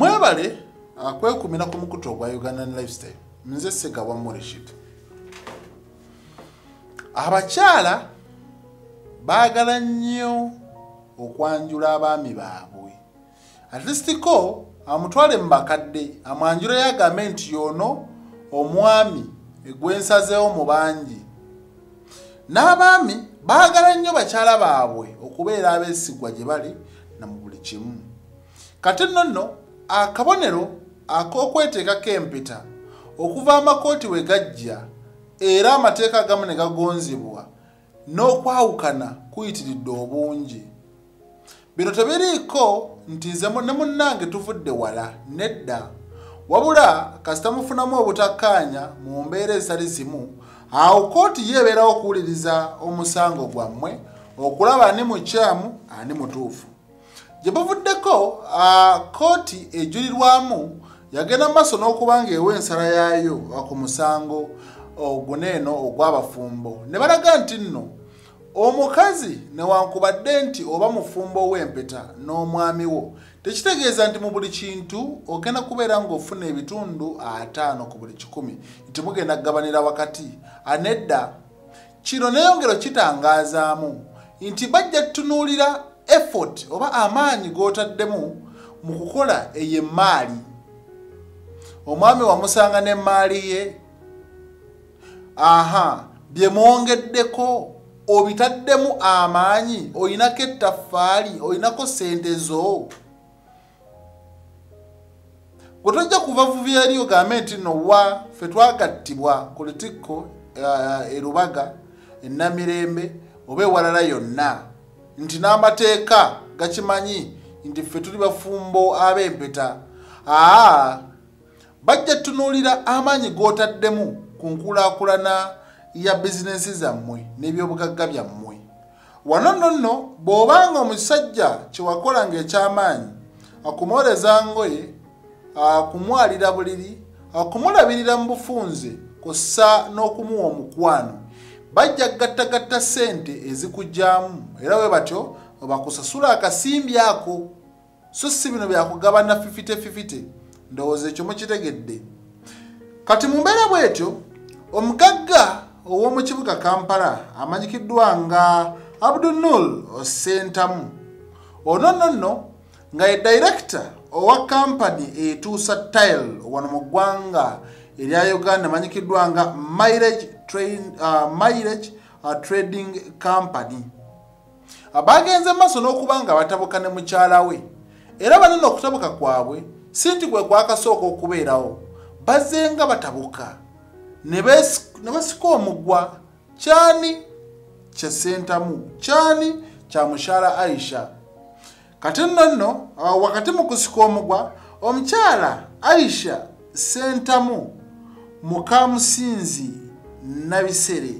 mwebale akwekumira ku mukutu ogwa ugandan lifestyle. Nze segawa morishid abakyala baagala nnyo okwanjula abaami baabwe. Atlistiko amutwale mu bakadde amwanjulayo agambe nti yono omwami egwensazeewo mu bangi. N'abaami baagala nnyo bakyala baabwe okubeera abeesigwa gye bali na mu buli kimu. Kati nno nno akabonero ak'okweteekako empeta okuva amakooti we gajja era amateeka agamu ne gagonzebwa n'okwawukana kuyitiridde obungi. Bino tebiriiko nti nze ne munnange tuvudde wala nedda. Wabula kasita mufunamu obutakkaanya mu mbeera ezitali zimu awo kooti yeebeerawo okuwuliriza omusango gwammwe okulaba ani mukyamu ani mutuufu gye buvuddeko kooti ejulirwamu yagenda maaso n'okuba nga ewa ensala yaayo ku musango oguneeno ogw'abafumbo. Ne balaga nti nno omukazi newankubadde nti oba mufumbo w'empeta n'omwami wo tekitegeeza nti mu buli kintu ogenda kubeera ng'ofuna ebitundu ataano ku buli kikumi. Nti mugenda kugabanira wakati anedda. Kino neyongero kitangaazaamu nti bajja tutunuulira effort oba amaanyi g'otaddemu mu kukola eyo emmaali. Omwami wamusanga n'emmaali ye aha bye mwongeddeko obitaddemu amaanyi olinako ettaffaali olinako sente zo. Gwe tojja kuva vubi eri ogambe nti no wa ffe twagattibwa ku lutikko erubaga enamirembe oba ewalala yonna nti n'amateeka gakimanyi nti ffe tuli bafumbo ab'empeta. Aa bajja tunuulira amaanyi g'otaddemu ku nkulaakulana ya bizinensi zammwe n'ebyobugagga byammwe. Wano nno nno bw'obanga omusajja kyewakola ng'ekyamaanyi akumwoleza ngoye akumwalira buliri akumulabirira mu bufunze kussa n'okumuwa omukwano bajja gattagatta ssente ezikugyamu. Era bwe batyo bakusasula akasimbi ako so si bino byakugabana fifite fifite. Ndowooza ekyo mukitegedde. Kati mu mbeera bw'etyo omugagga ow'omu kibuga kampala amanyikiddwa nga abdunul osentamu. Ono nno nno nga ye director owa kampani etuusa tile wano mu ggwanga erya uganda amanyikiddwa nga mileage, train, uh, mileage uh, trading company. Bagenze maaso n'okuba nga batabuka ne mukyala we. Era banene okutabuka kwabwe si nti gwe kwakasooka okubeerawo bazze nga batabuka. Ne basika omuggwa kyani kya sentamu kyani kya mukyala aisha. Kati nno nno wakati mu kusika omugwa omukyala aisha sentamu mukamusinzi nabisere.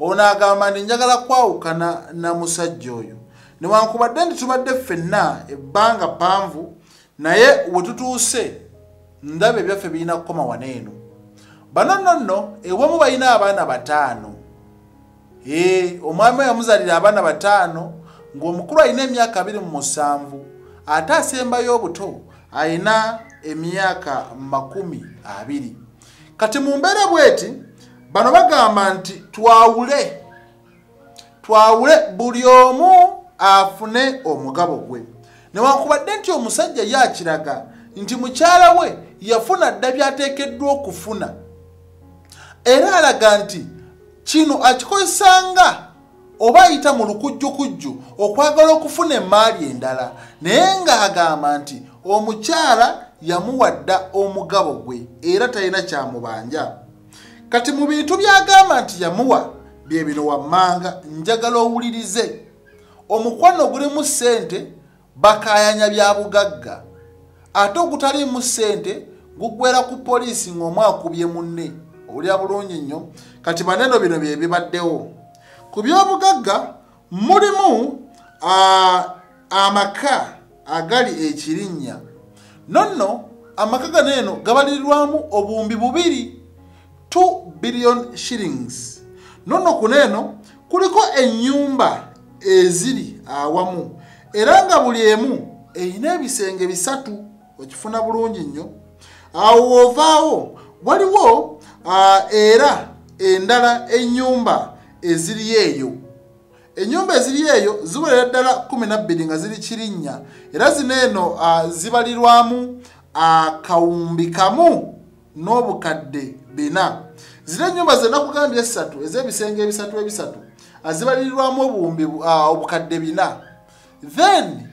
Ono agamba nti njagala kwawukana na musajja oyo. Newankubadde nti tubadde ffenna ebbanga ppanvu naye we tutuuse ndaba ebyaffe birina kukoma waneeno bano nno nno ewamu balina abaana bataano. Omwami we yamuzalira abaana bataano ng'omukulu alina emyaka abiri mu musanvu ate asembayo obuto alina emyaka makumi abiri. Kati mu mbeera bweti bano bagamba nti twawule twawule buli omu afune omugabo gwe. Newankubadde nti omusajja ye akiraga nti mukyala we yafuna dda byateekeddwa okufuna. Era alaga nti kino akikozesanga oba ayita mu lukujjukujju okwagala okufuna emaali endala. Naye ng'agamba nti omukyala yamuwa dda omugabo gwe era talina kyamubanja kati mu bintu byagamba nti yamuwa bye bino wammanga njagala owulirize. Omukwano gulimu ssente bakayanya bya bugagga. Ate ogutaliimu ssente guggwera ku poliisi ng'omu akubye munne. Olya bulungi nnyo. Kati baneno bino bye bibaddewo. Ku byobugagga mulimu amaka agali ekirinnya. Nonno amaka gano eno gabalirirwamu obuwumbi bubiri 2 billion shillings. Nonno kuno eno kuliko ennyumba eziri awamu. Era nga buli emu erina ebisenge bisatu okifuna bulungi nnyo. Awo woovaawo waliwo era endala ennyumba eziri eyo. Ennyumba eziri eyo ziwolera ddala 12 nga ziri kirinnya era zino eno zibalirwamu akawumbi kamu n'obukadde bina. Zino ennyumba zenakugambye esatu ez'ebisenge ebisatu ebisatu azibalirirwamu obuwumbi obukadde bina. Then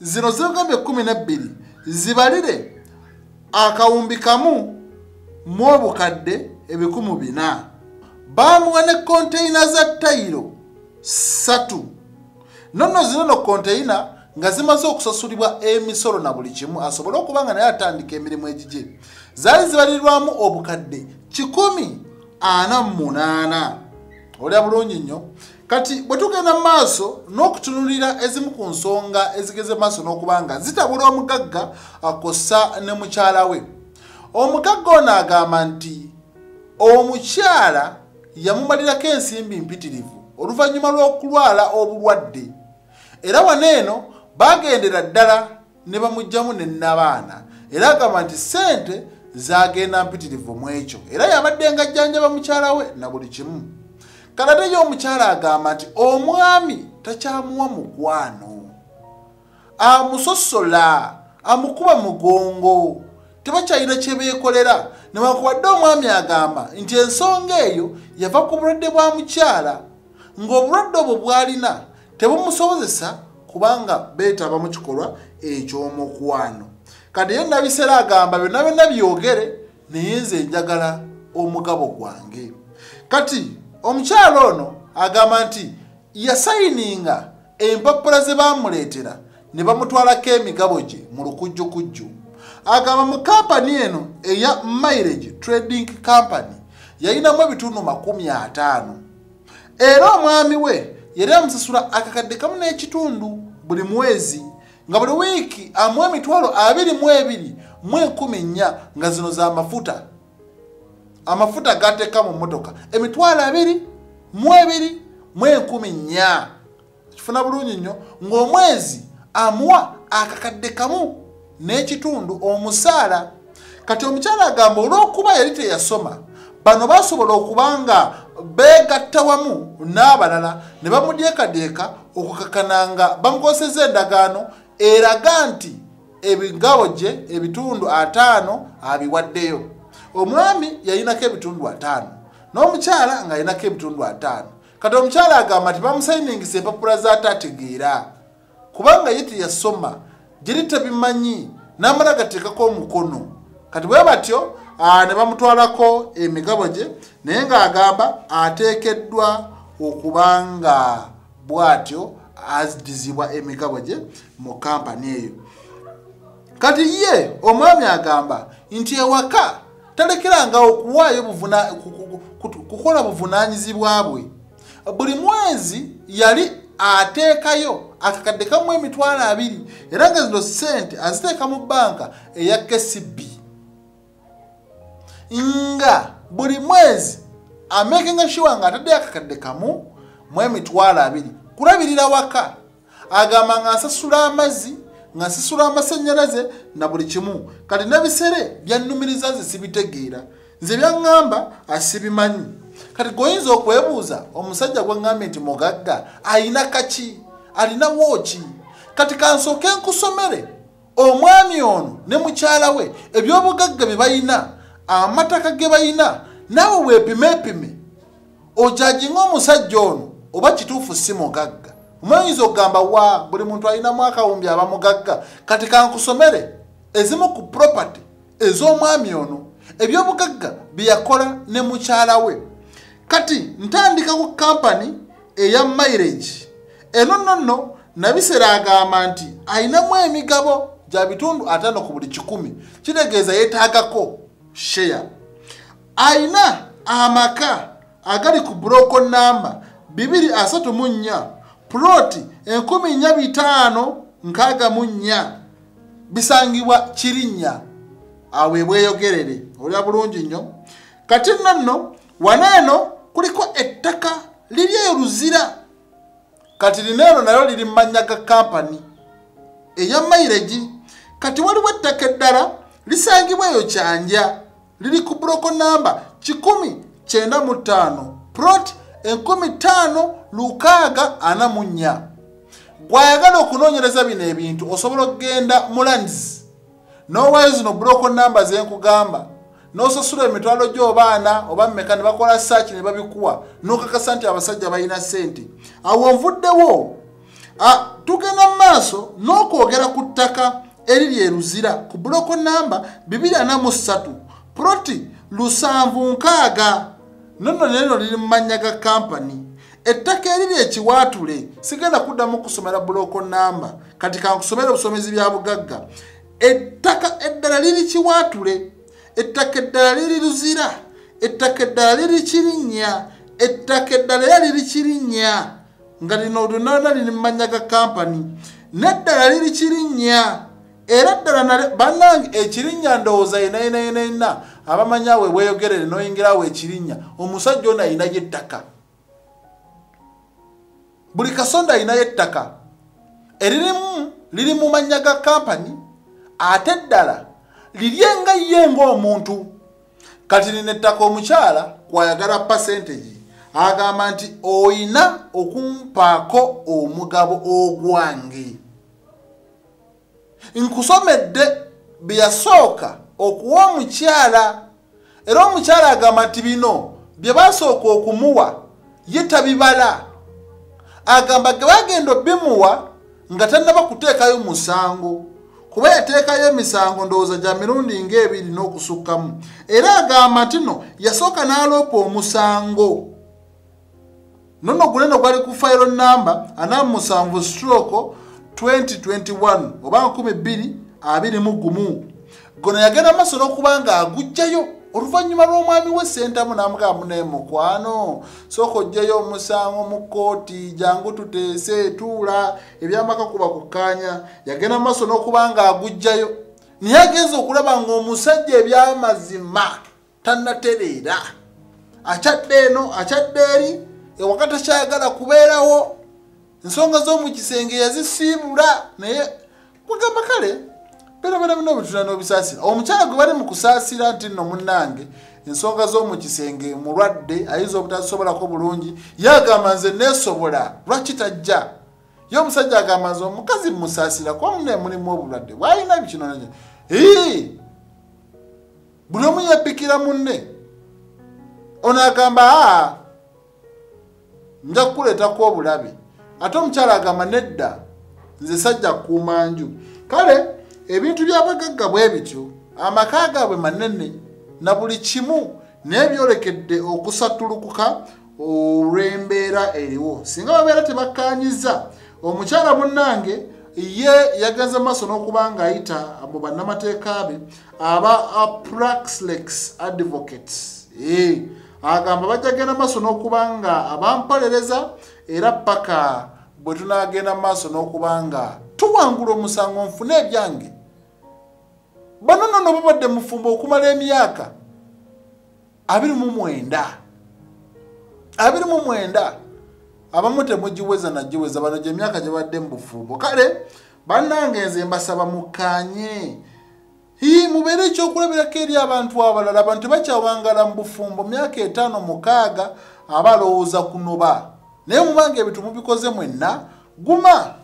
zino zigambye 12 zibalire akawumbi kamu mu obukadde ebikumu bina. Bamuwa ne konteyina za tayiro ssatu. Nonno zino no konteyina nga zimaze okusasulibwa emisolo na buli kimu asobole okuba nga naye atandika emirimu egigye. Zaali zibalirwamu obukadde kikumi ana munaana. Olya bulungi nnyo. Kati bwe tugenda mu maaso n'okutunulira ezimu ku nsonga ezigeze maaso n'okuba nga zitabula omugagga akossa ne mukyala we. Omugagga ono agamba nti omukyala yamumalirako ensimbi mpitirivu oluvannyuma lw'okulwala obulwadde. Era wano eno bagendera ddala ne bamugjamu nennabaana era agamba nti sente zagenda mpitirivu mu ekyo. Era yabadde nga jjanjaba mukyala we na buli kimu. Kalate y'omukyala agamba nti omwami takyamuwa mukwano amusosola amukuba mugongo. Tebakyalina kyebeekolera newankubadde omwami agamba nti ensonga eyo yava ku bulwadde bwa mukyala ng'obulwadde obwo bw'alina tebumusobozesa kubanga beetaba mu kikolwa eky'omukwano. Kati ye nabiseera agamba byonna byonna byogere naye nze njagala omugabo gwange. Kati omukyalo ono agamba nti yasayininga empapula ze bamuleetera ne bamutwalako emigabo gye mu lukujjukujju. Agamba mu kampani eno eya mileage trading company yayinamu ebitundu makumi ataano. Era omwami we yali amusasula akakadde kamu n'ekitundu buli mwezi nga buli wiiki amuwa emitwalo abiri mu ebiri mu enkumi nnya nga zino za mafuta. Amafuta gateeka mu mmotoka. Emitwalo abiri mu ebiri mu enkumi nnya. Kifuna bulungi nnyo. Ng'omwezi amuwa akakadde kamu n'ekitundu omusaala. Kati omukyala agamba olw'okuba yali teyasoma bano basobola okuba nga beegatta wamu n'abalala ne bamudyekadyeka okukakana nga bamukozeseza endagaano eraga nti ebigabo gye ebitundu ataano abiwaddeyo. Omwami yayinako ebitundu ataano n'omukyala ng'ayinako ebitundu ataano. Kati omukyala agamba nti bamusayiningisa empapula zaataategeera kubanga ye teyasoma giri tebimanyi n'amala gateekako omukono kati bwe batyo ne bamutwalako emigabo gye naye ng'agamba ateekeddwa okuba nga bw'atyo adizibwa emigabo gye mu kampani eyo. Kati ye omwami agamba nti ewaka talekerangawo okuwaayo kukola buvunaanyizibwa bwe. Buli mwezi yali ateekayo akakadde kamu emitwalo abiri era nga zino sente aziteeka mu banka eya kcb nga buli mwezi amekinga sure nga ataddeyo akakadde kamu mu emitwalo abiri. Kulabirira waka. Agamba nga nsasula amazzi nga nsasula amasanyalaze na buli kimu. Kati nebisere byannumiriza nze sibitegeera. Nze byaŋŋamba asibimanyi. Kati goyinza okwebuuza omusajja gweŋŋambye nti mugagga ayina kaki? Alina wooki? Kati kansooke nkusomere. Omwami ono ne mukyala we ebyobugagga bye bayina amataka ge bayina naawe weepimeepime ojajinga omusajja ono oba kituufu si mugagga. Omwayinza okugamba wa buli muntu alinamu akawumbi aba mugagga? Kati kankusomere ezimu ku property ez'omwami ono ebyobugagga bye yakola ne mukyala we. Kati ntandika ku kampani eya mileage. Eno nonno nabisera agamba nti ayinamu emigabo gya bitundu ataano ku buli kikumi. Kitegeeza yeetaagako sheya ayina amaka agali ku buloko namba 234 puloti 1464 bisangibwa kirinnya. Awo ebweyogerere olya bulungi nnyo. Kati nonno waneeno kuliko ettaka liri eyo luzira. Kati lino eno nalyo liri mu mannya ga kampani eya mairegi. Kati waliwo ettaka eddala lisangibwa eyo kyanja liri ku buloko namba 195 prot 15 gwayagala okunoonyereza bino ebintu osobola okugenda mu lands. Nowaayo zino buloko namba zenkugamba nosasula emitwalo gyobaana oba mmeka ne bakola saaki ne babikuwa nokakasa nti abasajja balina sente awo nvuddewo tugenda mu maaso n'okwogera ku ttaka eriri eruzira ku buloko namba 243 proti 76 nono neno liri mu mannya ga kampani ettaka eriri ekiwaatule sigenda kuddamu kusomera buloko namba kati kankusomera obusomezi bya bugagga. Ettaka eddala liri kiwaatule. Ettaka eddala liri luzira. Ettaka eddala liri kirinnya. Ettaka eddala era liri kirinnya. Nga lino lyonalona liri mumanya ga kampani neddala liri kirinnya era ddala bannange ekirinnya ndowooza yenayenayenaina abamanyawe bweyogerere noyingirawo ekirinnya omusajja ono ayinayo ettaka. Buli kasonda ayinayo ettaka. Eririmu liri mu manya ga kampani ate ddala liryenga ye ngaomuntu kati nina ettaka omukyala kwayagala pasentegi agamba nti oyina okumpaako omugabo ogwange nkusomedde byeyasooka okuwa omukyala era omukyala agamba nti bino bye basooka okumuwa ye tabibala. Agamba ge bagenda obimuwa nga tannaba kuteekayo musango kuba yateekayo emisango ndowooza gya mirundi ngaebiri n'okusukkamu. Era agamba nti no yasooka n'aloopa omusango. Nono guneno gwali ku fayiro namba ana musanvu stroke 2021 oba 2221 gono yagenda maaso n'okuba nga agugjayo oluvannyuma lw'omwami we sentamu n'amugamba naye mukwano sooka ojjayo omusango mu kooti jangu tuteese tuula ebyamaka kuba kukkaanya. Yagenda maaso n'okuba nga agugjayo naye agenza okulaba ng'omusajja ebyamazima tannatereera. Akyadde eno akyadde eri ewaka takyagala kubeerawo ensonga z'omukisenge yazisiibula naye kugamba kale berabera bino bituna n'obisaasira omukyala gwe bali mu kusaasira nti nno munnange ensonga z'omukisenge mulwadde ayinza obutasobolako bulungi yagamba nze neesobola lwaki tajja? Ye omusajja agamba nze omukazi musaasira kuba mune mulimu obulwadde bwalina bikino ii buli omu yepikira munne. Ono agamba aa nja kukuleetako obulabe ate omukyala agamba nedda nze sajja kuumanju kale ebintu byabagagga bwe bityo amaka gaabwe manene na buli kimu naye byolekedde okusatulukuka olw'embeera eriwo. Singa babeera tebakkanyiza omukyala munnange ye yagenze maaso n'okuba ng'ayita mu bannamateeka be aba praxlex advocates. Agamba bajja genda maaso n'okuba nga abampalereza era paka bwe tunagenda maaso n'okuba nga tuwangula omusango nfune ebyange. Bano nono babadde mufumbo okumala emyaka abiri mu mwenda. Abiri mu mwenda. Abamu temugiweza nagiweza bano gyemyaka gyebadde mu bufumbo. Kale bannange nze mbasaba mukanye mubeere ekyokulabirako eri abantu abalala. Abantu bakyawangala mu bufumbo myaka etaano mukaaga aba alowooza kunoba naye mubanga ebintu mubikoze mwenna guma.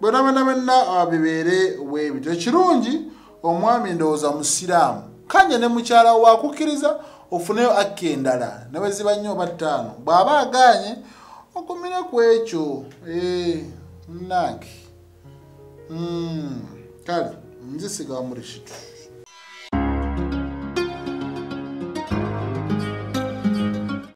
Bwenabana benna bibeere weebityo ekirungi omwami ndowooza musiraamu. Kanye ne mukyala wakukkiriza ofuneyo akka endala ne bweziba nnyo oba ttaano bw'aba aganye okumire ku ekyo. Munange kale nzisigawa muli kitu